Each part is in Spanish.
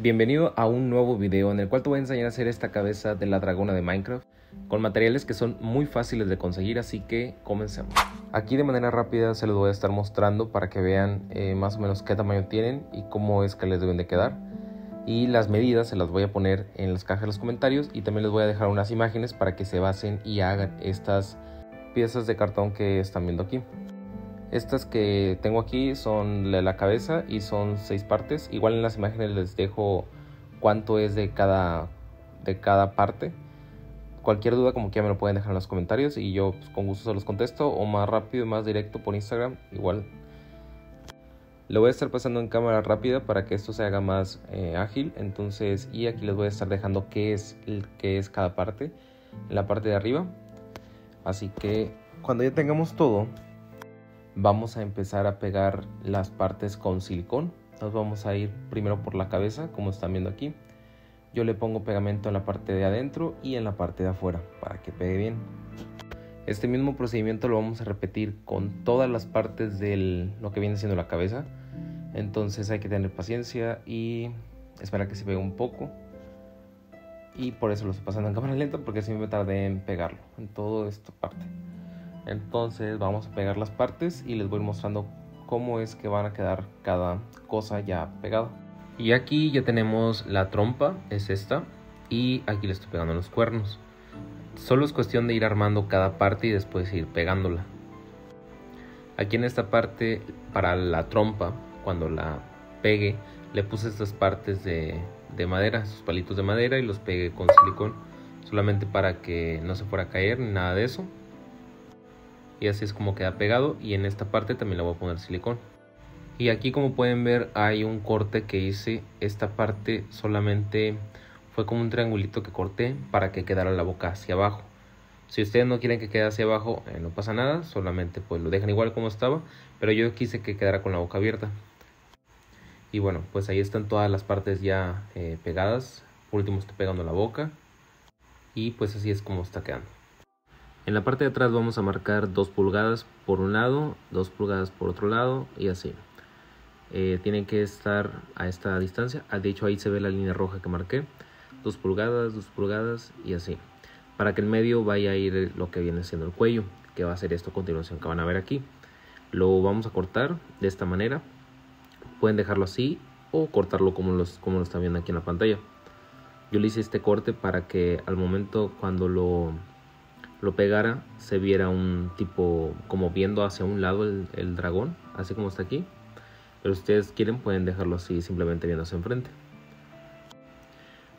Bienvenido a un nuevo video en el cual te voy a enseñar a hacer esta cabeza de la dragona de Minecraft con materiales que son muy fáciles de conseguir, así que comencemos. Aquí de manera rápida se los voy a estar mostrando para que vean eh, más o menos qué tamaño tienen y cómo es que les deben de quedar. Y las medidas se las voy a poner en las cajas de los comentarios y también les voy a dejar unas imágenes para que se basen y hagan estas piezas de cartón que están viendo aquí. Estas que tengo aquí son de la cabeza y son seis partes. Igual en las imágenes les dejo cuánto es de cada, de cada parte. Cualquier duda como que me lo pueden dejar en los comentarios y yo pues, con gusto se los contesto o más rápido y más directo por Instagram. Igual lo voy a estar pasando en cámara rápida para que esto se haga más eh, ágil. Entonces, y aquí les voy a estar dejando qué es, qué es cada parte en la parte de arriba. Así que cuando ya tengamos todo, vamos a empezar a pegar las partes con silicón. Nos vamos a ir primero por la cabeza, como están viendo aquí. Yo le pongo pegamento en la parte de adentro y en la parte de afuera para que pegue bien. Este mismo procedimiento lo vamos a repetir con todas las partes de lo que viene siendo la cabeza. Entonces hay que tener paciencia y esperar que se pegue un poco. Y por eso lo estoy pasando en cámara lenta porque así me tardé en pegarlo en toda esta parte. Entonces vamos a pegar las partes y les voy mostrando cómo es que van a quedar cada cosa ya pegada. Y aquí ya tenemos la trompa, es esta, y aquí le estoy pegando los cuernos. Solo es cuestión de ir armando cada parte y después ir pegándola. Aquí en esta parte, para la trompa, cuando la pegue, le puse estas partes de, de madera, sus palitos de madera y los pegué con silicón, solamente para que no se fuera a caer ni nada de eso y así es como queda pegado y en esta parte también le voy a poner silicón. Y aquí como pueden ver hay un corte que hice. Esta parte solamente fue como un triangulito que corté para que quedara la boca hacia abajo. Si ustedes no quieren que quede hacia abajo eh, no pasa nada solamente pues lo dejan igual como estaba pero yo quise que quedara con la boca abierta. Y bueno pues ahí están todas las partes ya eh, pegadas. Por último estoy pegando la boca. Y pues así es como está quedando en la parte de atrás vamos a marcar 2 pulgadas por un lado, 2 pulgadas por otro lado y así. Eh, tienen que estar a esta distancia. Ah, de hecho ahí se ve la línea roja que marqué. 2 pulgadas, 2 pulgadas y así. Para que en medio vaya a ir lo que viene siendo el cuello, que va a ser esto a continuación que van a ver aquí. Lo vamos a cortar de esta manera. Pueden dejarlo así o cortarlo como, los, como lo están viendo aquí en la pantalla. Yo le hice este corte para que al momento cuando lo lo pegara, se viera un tipo como viendo hacia un lado el, dragón, así como está aquí. Pero si ustedes quieren pueden dejarlo así simplemente hacia enfrente.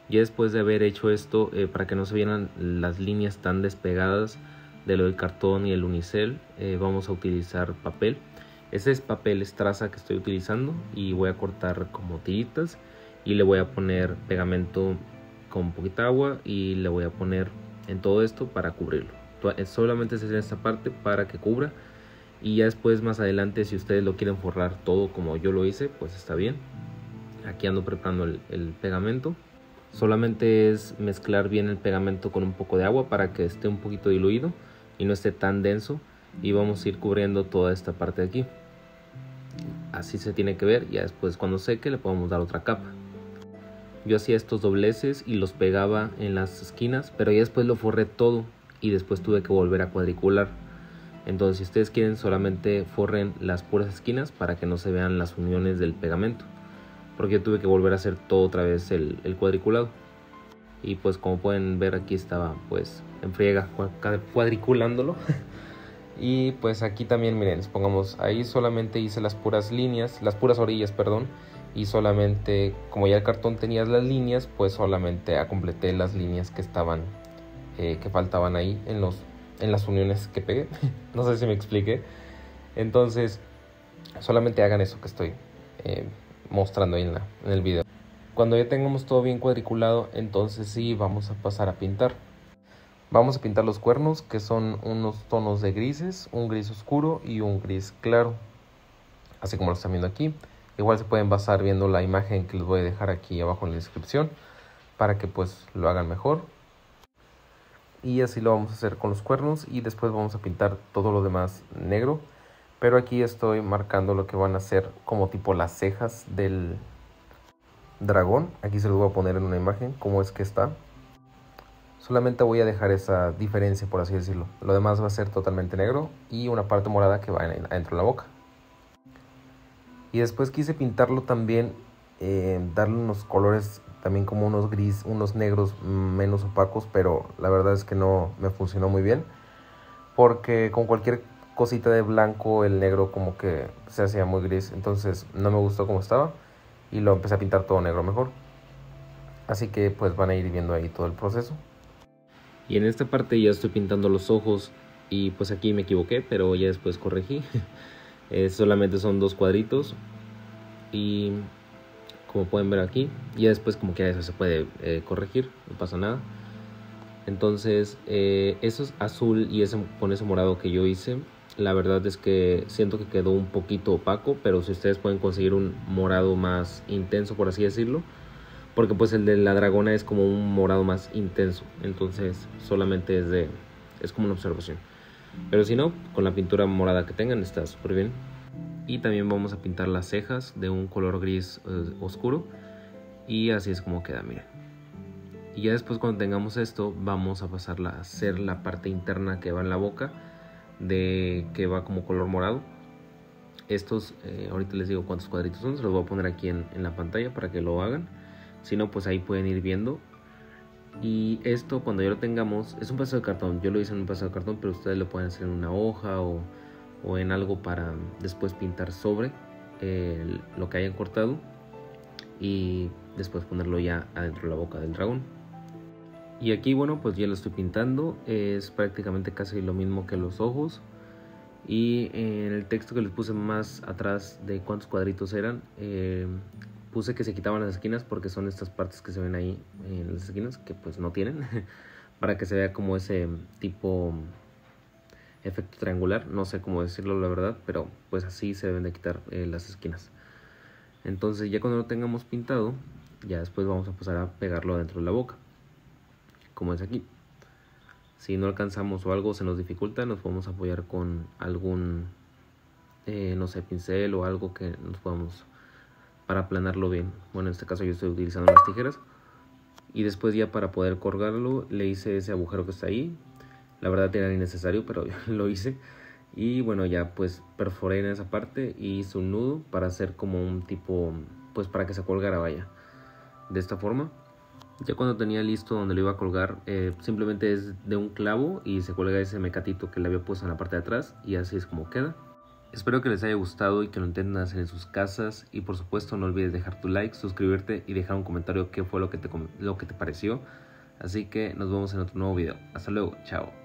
Y después de haber hecho esto, eh, para que no se vieran las líneas tan despegadas de lo del cartón y el unicel, eh, vamos a utilizar papel. Ese es papel estraza que estoy utilizando y voy a cortar como tiritas y le voy a poner pegamento con poquita agua y le voy a poner en todo esto para cubrirlo. Eh, solamente se hace esta parte para que cubra y ya después más adelante si ustedes lo quieren forrar todo como yo lo hice pues está bien. Aquí ando preparando el, el pegamento. Solamente es mezclar bien el pegamento con un poco de agua para que esté un poquito diluido y no esté tan denso y vamos a ir cubriendo toda esta parte de aquí así se tiene que ver ya después cuando seque le podemos dar otra capa yo hacía estos dobleces y los pegaba en las esquinas, pero ya después lo forré todo y después tuve que volver a cuadricular. Entonces si ustedes quieren solamente forren las puras esquinas para que no se vean las uniones del pegamento. Porque yo tuve que volver a hacer todo otra vez el, cuadriculado. Y pues como pueden ver aquí estaba pues en friega cuadriculándolo. y pues aquí también miren, pongamos ahí solamente hice las puras líneas, las puras orillas, perdón y solamente como ya el cartón tenía las líneas pues solamente completé las líneas que estaban eh, que faltaban ahí en los en las uniones que pegué. No sé si me expliqué. Entonces solamente hagan eso que estoy eh, mostrando ahí en, la, en el video. Cuando ya tengamos todo bien cuadriculado entonces sí vamos a pasar a pintar. Vamos a pintar los cuernos que son unos tonos de grises un gris oscuro y un gris claro así como lo están viendo aquí Igual se pueden basar viendo la imagen que les voy a dejar aquí abajo en la descripción para que pues lo hagan mejor. Y así lo vamos a hacer con los cuernos y después vamos a pintar todo lo demás negro. Pero aquí estoy marcando lo que van a ser como tipo las cejas del, dragón. Aquí se los voy a poner en una imagen cómo es que está. Solamente voy a dejar esa diferencia, por así decirlo. Lo demás va a ser totalmente negro y una parte morada que va adentro de la boca. Y después quise pintarlo también, eh, darle unos colores también como unos gris, unos negros menos opacos, pero la verdad es que no me funcionó muy bien. Porque con cualquier cosita de blanco el negro como que se hacía muy gris, entonces no me gustó como estaba y lo empecé a pintar todo negro mejor. Así que pues van a ir viendo ahí todo el proceso. Y en esta parte ya estoy pintando los ojos y pues aquí me equivoqué, pero ya después corregí. Eh, solamente son dos cuadritos y como pueden ver aquí, ya después como que eso se puede eh, corregir, no pasa nada. Entonces, eh, eso es azul y ese, con ese morado que yo hice, la verdad es que siento que quedó un poquito opaco, pero si ustedes pueden conseguir un morado más intenso, por así decirlo, porque pues el de la dragona es como un morado más intenso, entonces solamente es de es como una observación. Pero si no, con la pintura morada que tengan está súper bien. Y también vamos a pintar las cejas de un color gris eh, oscuro y así es como queda, miren. Y ya después cuando tengamos esto, vamos a pasar a hacer la parte interna que va en la boca de que va como color morado. Estos, eh, ahorita les digo cuántos cuadritos son, se los voy a poner aquí en la pantalla para que lo hagan. Si no, pues ahí pueden ir viendo. Y esto cuando ya lo tengamos, es un pedazo de cartón. Yo lo hice en un pedazo de cartón, pero ustedes lo pueden hacer en una hoja o, en algo para después pintar sobre lo que hayan cortado. Y después ponerlo ya adentro de la boca del dragón. Y aquí, bueno, pues ya lo estoy pintando. Es prácticamente casi lo mismo que los ojos. Y en el texto que les puse más atrás de cuántos cuadritos eran, eh, puse que se quitaban las esquinas porque son estas partes que se ven ahí en las esquinas que pues no tienen para que se vea como ese tipo efecto triangular. No sé cómo decirlo la verdad pero pues así se deben de quitar eh, las esquinas. Entonces ya cuando lo tengamos pintado ya después vamos a pasar a pegarlo dentro de la boca como es aquí. Si no alcanzamos o algo se nos dificulta nos podemos apoyar con algún eh, no sé pincel o algo que nos podamos para aplanarlo bien. Bueno, en este caso yo estoy utilizando las tijeras. Y después ya para poder colgarlo le hice ese agujero que está ahí. La verdad era innecesario, pero lo hice. Y bueno, ya pues perforé en esa parte y hice un nudo para hacer como un tipo, pues para que se colgara, vaya. De esta forma. Ya cuando tenía listo donde lo iba a colgar, eh, simplemente es de un clavo y se cuelga ese mecatito que le había puesto en la parte de atrás y así es como queda. Espero que les haya gustado y que lo intenten hacer en sus casas y por supuesto no olvides dejar tu like, suscribirte y dejar un comentario qué fue lo que te, lo que te pareció. Así que nos vemos en otro nuevo video. Hasta luego, chao.